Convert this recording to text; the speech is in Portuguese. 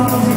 mãos